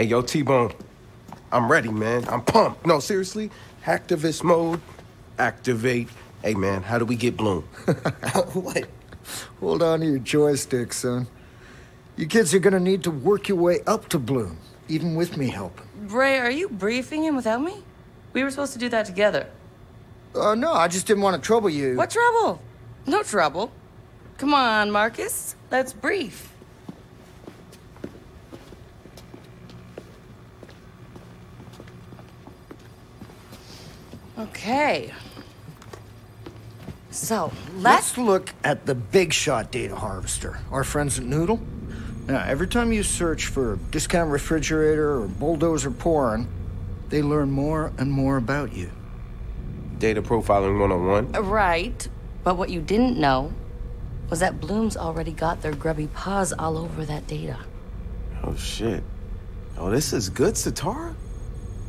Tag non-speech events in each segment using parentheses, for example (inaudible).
Hey, yo, T-Bone. I'm ready, man. I'm pumped. No, seriously. Hacktivist mode. Activate. Hey, man, how do we get Blume? (laughs) what? Hold on to your joystick, son. You kids are gonna need to work your way up to Blume, even with me helping. Bray, are you briefing him without me? We were supposed to do that together. Uh, no, I just didn't want to trouble you. What trouble? No trouble. Come on, Marcus. Let's brief. Okay. So, let's... Let's look at the big shot data harvester, our friends at Nudle. Now, every time you search for discount refrigerator or bulldozer porn, they learn more and more about you. Data profiling 101? Right. But what you didn't know was that Blume's already got their grubby paws all over that data. Oh, shit. Oh, this is good, Sitara.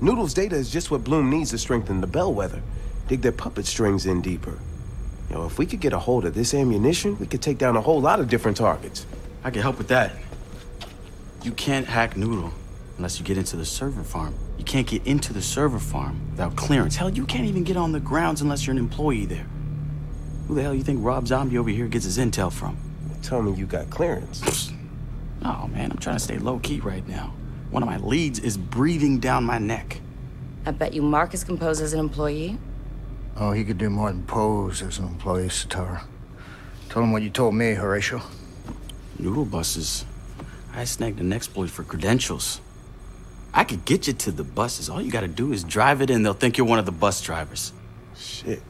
Nudle's data is just what Blume needs to strengthen the bellwether. Dig their puppet strings in deeper. You know, if we could get a hold of this ammunition, we could take down a whole lot of different targets. I can help with that. You can't hack Nudle unless you get into the server farm. You can't get into the server farm without clearance. Hell, you can't even get on the grounds unless you're an employee there. Who the hell you think Rob Zombie over here gets his intel from? Tell me you got clearance. Oh man, I'm trying to stay low key right now. One of my leads is breathing down my neck. I bet you Marcus can pose as an employee. Oh, he could do more than pose as an employee, Sitara. Tell him what you told me, Horatio. Nudle buses. I snagged an exploit for credentials. I could get you to the buses. All you gotta do is drive it in. They'll think you're one of the bus drivers. Shit.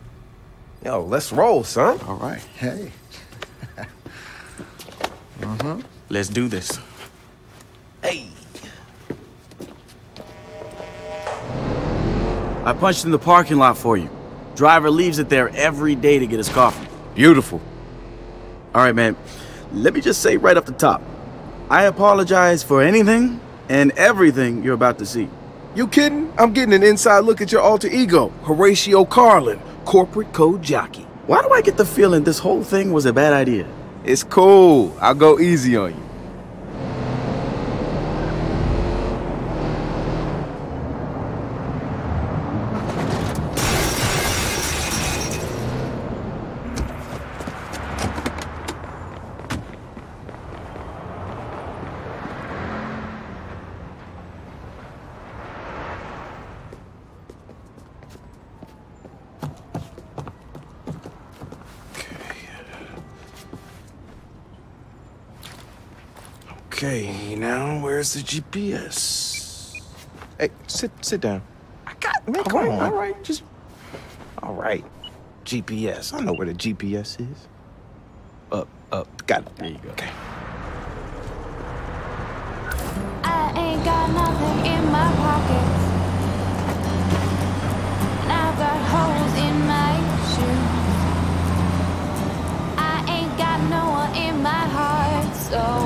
Yo, let's roll, son. All right. Hey. (laughs) uh-huh. Let's do this. Hey. I punched in the parking lot for you. Driver leaves it there every day to get his coffee. Beautiful. All right, man. Let me just say right off the top. I apologize for anything and everything you're about to see. You kidding? I'm getting an inside look at your alter ego, Horatio Carlin, corporate code jockey. Why do I get the feeling this whole thing was a bad idea? It's cool. I'll go easy on you. Okay, now where's the GPS? Hey, sit sit down. I got man, come on. All right, just all right. GPS. I know where the GPS is. Up, up. Got it. There you go. Okay. I ain't got nothing in my pockets. And I've got holes in my shoes. I ain't got no one in my heart, so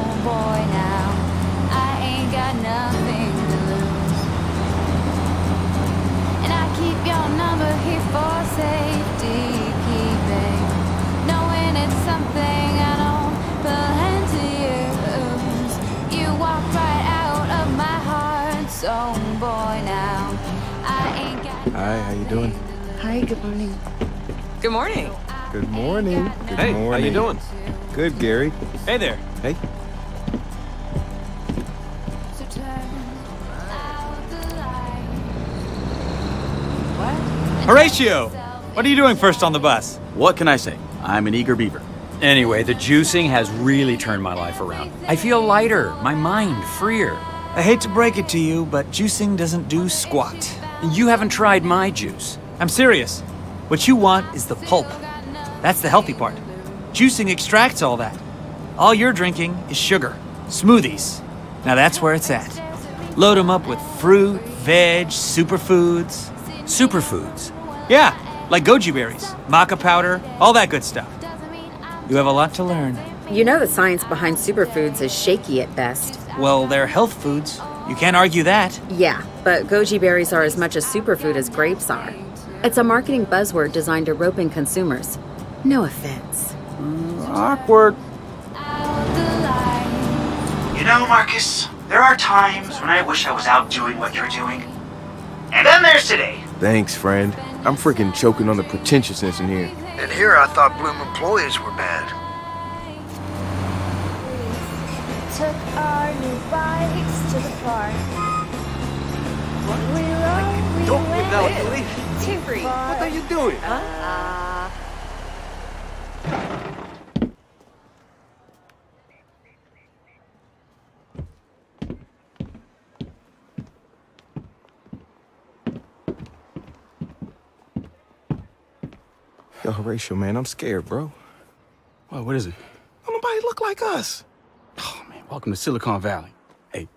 Hi, how you doing? Hi, good morning. Good morning. Good morning. Good Hey, morning. how you doing? Good, Gary. Hey there. Hey. So turn out the light. Horatio! What are you doing first on the bus? What can I say? I'm an eager beaver. Anyway, the juicing has really turned my life around. I feel lighter, my mind freer. I hate to break it to you, but juicing doesn't do squat. You haven't tried my juice. I'm serious. What you want is the pulp. That's the healthy part. Juicing extracts all that. All you're drinking is sugar. Smoothies. Now that's where it's at. Load them up with fruit, veg, superfoods. Superfoods? Yeah, like goji berries, maca powder, all that good stuff. You have a lot to learn. You know the science behind superfoods is shaky at best. Well, they're health foods. You can't argue that. Yeah, but goji berries are as much a superfood as grapes are. It's a marketing buzzword designed to rope in consumers. No offense. Mm, awkward. Out the light. You know, Marcus, There are times when I wish I was out doing what you're doing. And then there's today. Thanks, friend. I'm freaking choking on the pretentiousness in here. And here I thought Blume employees were bad. Our new bikes to the park. We rode, we Don't went without me. too far. What are you doing? Uh, Yo, Horatio, man, I'm scared, bro. What, what is it? Don't nobody look like us. Man, welcome to Silicon Valley. Hey,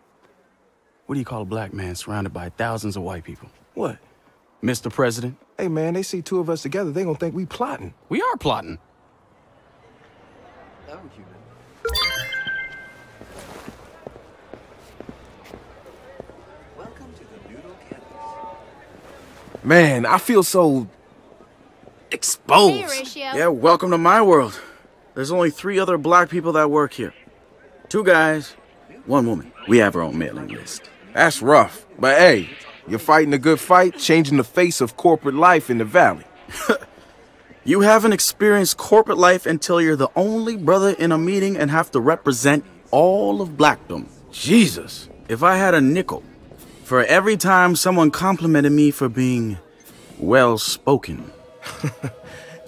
what do you call a black man surrounded by thousands of white people? What? Mr. President, Hey, man, they see two of us together, they gonna think we plotting. we are plotting. Welcome to the beautiful campus. Man, I feel so exposed. Hey, Horatio. Yeah, welcome to my world. There's only three other black people that work here. Two guys, one woman. We have our own mailing list. That's rough. But hey, you're fighting a good fight, changing the face of corporate life in the valley. (laughs) You haven't experienced corporate life until you're the only brother in a meeting and have to represent all of blackdom. Jesus. If I had a nickel for every time someone complimented me for being well spoken. (laughs)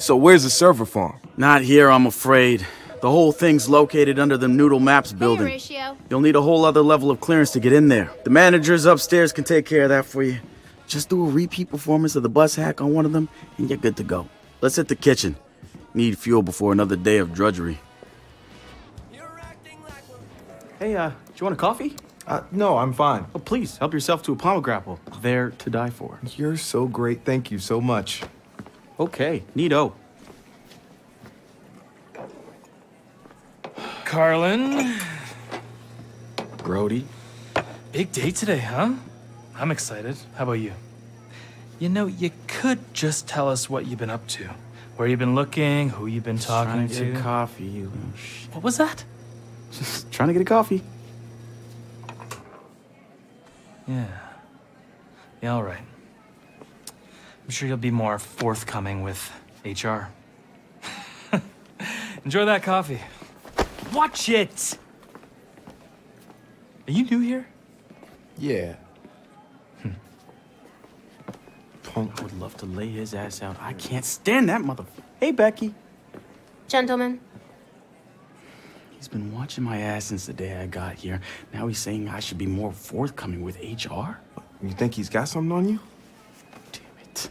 So where's the server farm? Not here, I'm afraid. The whole thing's located under the Nudle Maps building. Horatio. You'll need a whole other level of clearance to get in there. The managers upstairs can take care of that for you. Just do a repeat performance of the bus hack on one of them, and you're good to go. Let's hit the kitchen. Need fuel before another day of drudgery. Hey, uh, do you want a coffee? Uh, no, I'm fine. Oh, please, help yourself to a power grapple. There to die for. You're so great. Thank you so much. Okay, neato. Carlin, Brody. big day today, huh? I'm excited. How about you? You know, you could just tell us what you've been up to, where you've been looking, who you've been talking Trying to to. get coffee, you shit. What was that? Just trying to get a coffee. Yeah. Yeah, all right. I'm sure you'll be more forthcoming with HR. (laughs) Enjoy that coffee. Watch it! Are you new here? Yeah. (laughs) Punk would love to lay his ass out. I can't stand that mother. Hey, Becky. Gentlemen. He's been watching my ass since the day I got here. Now he's saying I should be more forthcoming with HR? You think he's got something on you? Damn it.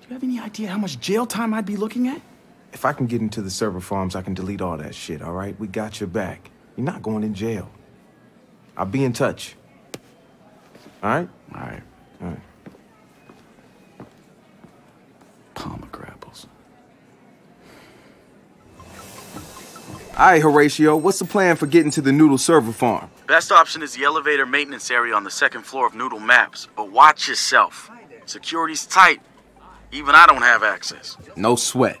Do you have any idea how much jail time I'd be looking at? If I can get into the server farms, I can delete all that shit, all right? We got your back. You're not going in jail. I'll be in touch. All right? All right. All right. Palmer grapples. All right, Horatio, what's the plan for getting to the Nudle server farm? Best option is the elevator maintenance area on the second floor of Nudle Maps. But watch yourself. Security's tight. Even I don't have access. No sweat.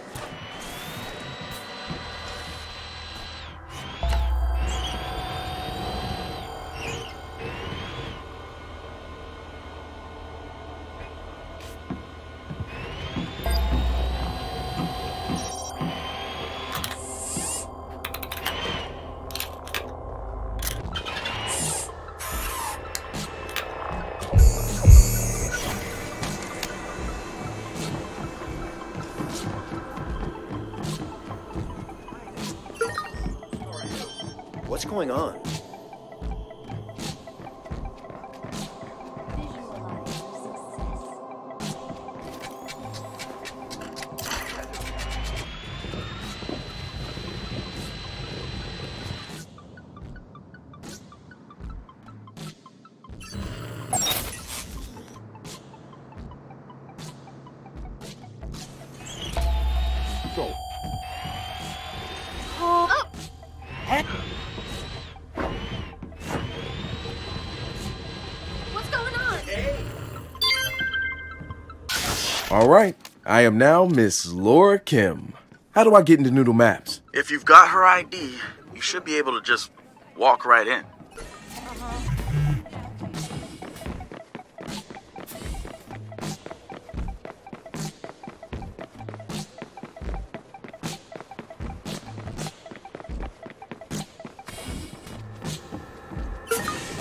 All right, I am now Miss Laura Kim. How do I get into Nudle Maps? If you've got her ID, you should be able to just walk right in.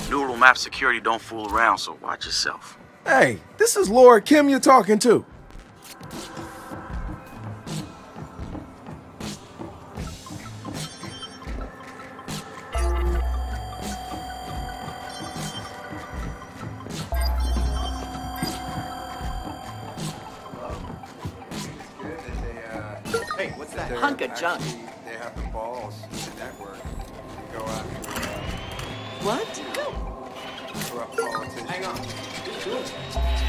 Nudle map security don't fool around, so watch yourself. Hey, this is Laura Kim you're talking to. They have the balls network. Go after What? corrupt politicians. Hang on.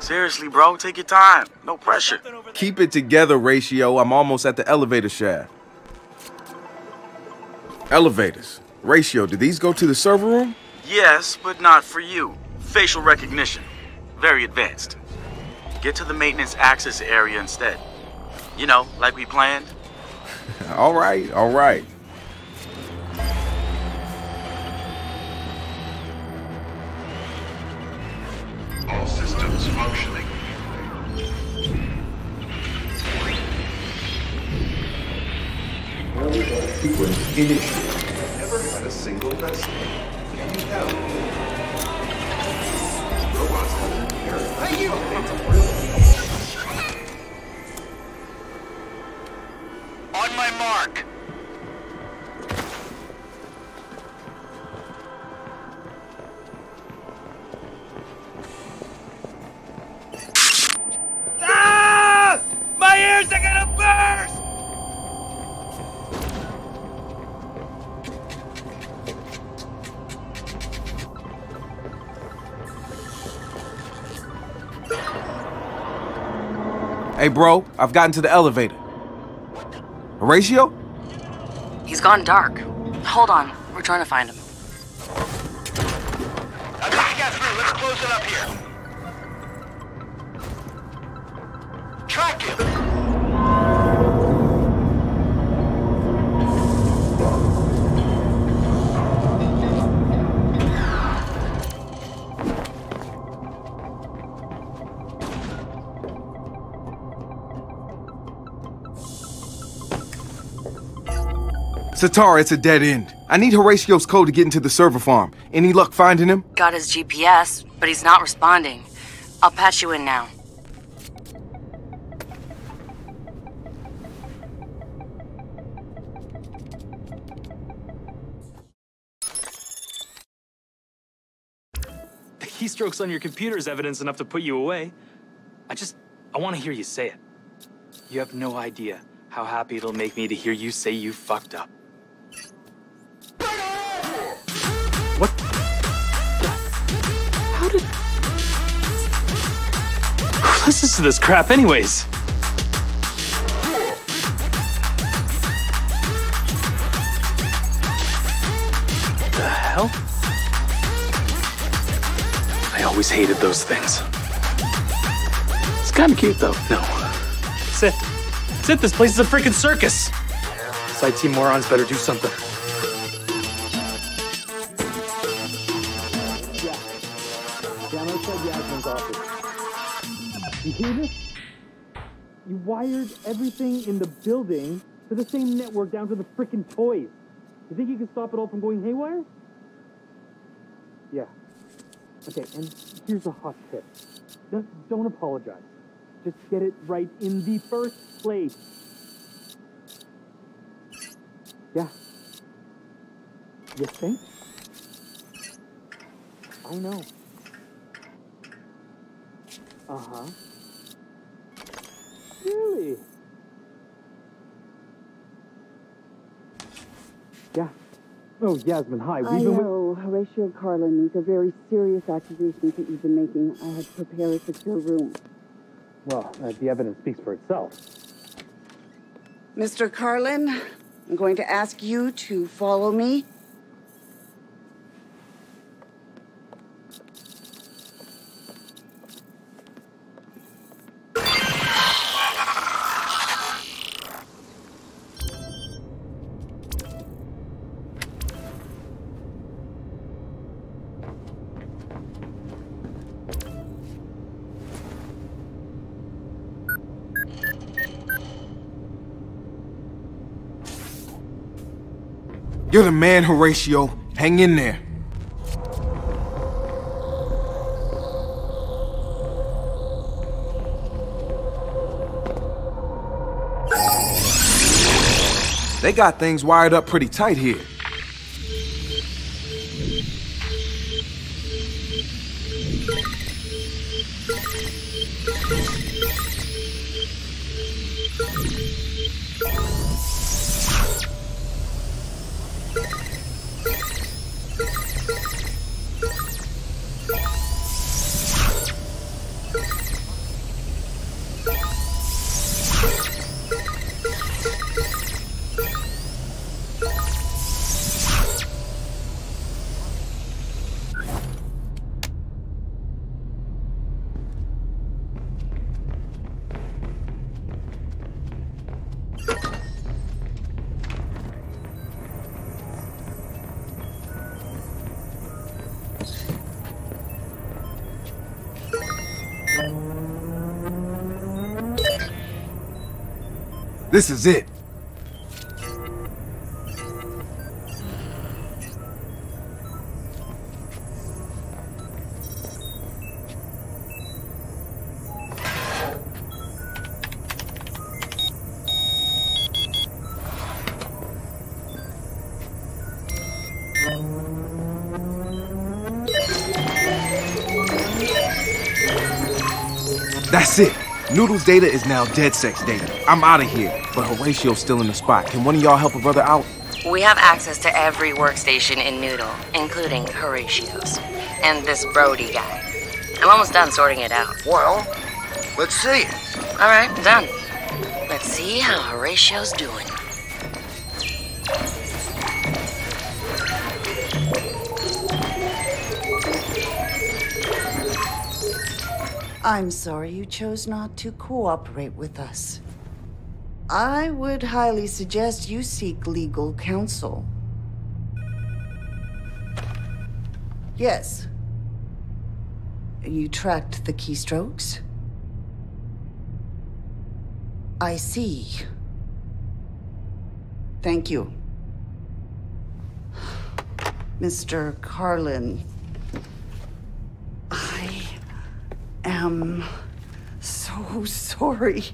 Seriously, bro, take your time. No pressure. Keep it together, Ratio. I'm almost at the elevator shaft. Elevators. Ratio, do these go to the server room? Yes, but not for you. Facial recognition. Very advanced. Get to the maintenance access area instead. You know, like we planned. (laughs) all right, all right. Sequence initiated. Never had a single lesson. Can you tell? Robots have inherent On my mark. Hey, bro, I've gotten to the elevator. Horatio? He's gone dark. Hold on, we're trying to find him. I think you got through. Let's close it up here. Track him. Sitara, it's a dead end. I need Horatio's code to get into the server farm. Any luck finding him? Got his GPS, but he's not responding. I'll patch you in now. The keystrokes on your computer is evidence enough to put you away. I just, I want to hear you say it. You have no idea how happy it'll make me to hear you say you fucked up. Listens to this crap anyways? The hell? I always hated those things. It's kind of cute though. No. Sit. Sit, this place is a freaking circus. This IT morons better do something. You wired everything in the building to the same network down to the frickin' toys. You think you can stop it all from going haywire? Yeah. Okay, and here's a hot tip. Don't, don't apologize. Just get it right in the first place. Yeah. You think? I know. Uh huh. Really? Yeah. Oh, Yasmin, hi. We've I been. know, Horatio Carlin. These are very serious accusations that you've been making. I had to prepare a secure room. Well, uh, the evidence speaks for itself. Mr. Carlin, I'm going to ask you to follow me. You're the man, Horatio. Hang in there. They got things wired up pretty tight here. This is it. Nudle's data is now DedSec data. I'm out of here, but Horatio's still in the spot. Can one of y'all help a brother out? We have access to every workstation in Nudle, including Horatio's. And this Brody guy. I'm almost done sorting it out. Well, let's see. All right, done. Let's see how Horatio's doing. I'm sorry you chose not to cooperate with us. I would highly suggest you seek legal counsel. Yes. You tracked the keystrokes? I see. Thank you. Mr. Carlin, am so sorry.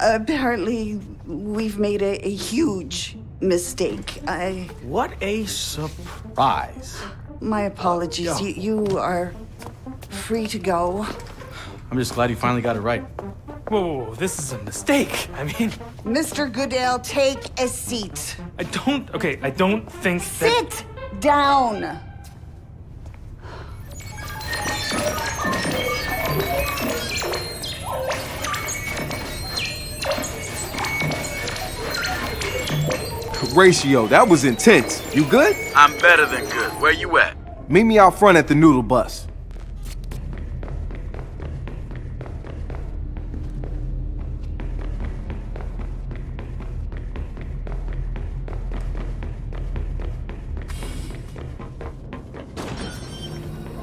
Apparently, we've made a, a huge mistake. I. What a surprise. My apologies. You, you are free to go. I'm just glad you finally got it right. Whoa, whoa, whoa, this is a mistake. I mean, Mr. Goodale, take a seat. I don't. Okay, I don't think that. Sit down. Horatio, that was intense. You good? I'm better than good. Where you at? Meet me out front at the Nudle bus.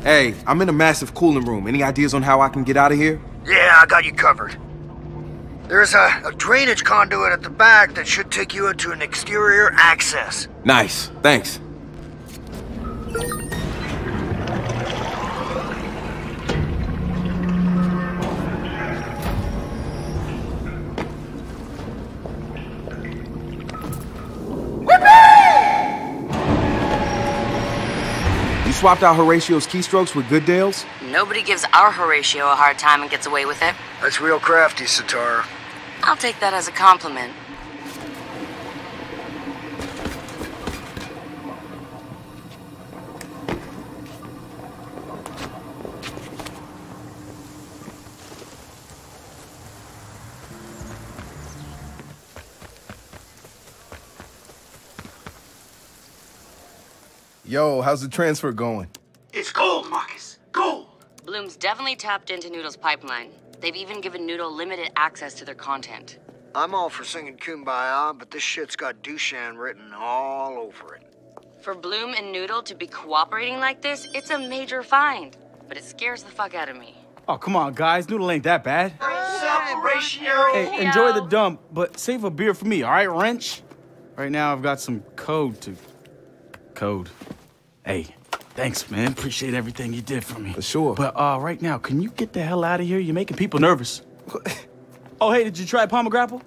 Hey, I'm in a massive cooling room. Any ideas on how I can get out of here? Yeah, I got you covered. There's a, a drainage conduit at the back that should take you into an exterior access. Nice, thanks. You swapped out Horatio's keystrokes with Goodale's? Nobody gives our Horatio a hard time and gets away with it. That's real crafty, Sitara. I'll take that as a compliment. Yo, how's the transfer going? It's gold, Marcus. Gold. Blume's definitely tapped into Nudle's pipeline. They've even given Nudle limited access to their content. I'm all for singing Kumbaya, but this shit's got Dushan written all over it. For Blume and Nudle to be cooperating like this, it's a major find. But it scares the fuck out of me. Oh, come on, guys. Nudle ain't that bad. Hey, enjoy the dump, but save a beer for me, all right, Wrench? Right now, I've got some code to... Code. Hey, thanks, man. Appreciate everything you did for me. For sure. But uh, right now, can you get the hell out of here? You're making people nervous. oh, hey, did you try Palma Grapple?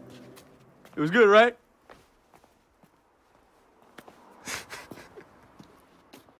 It was good, right?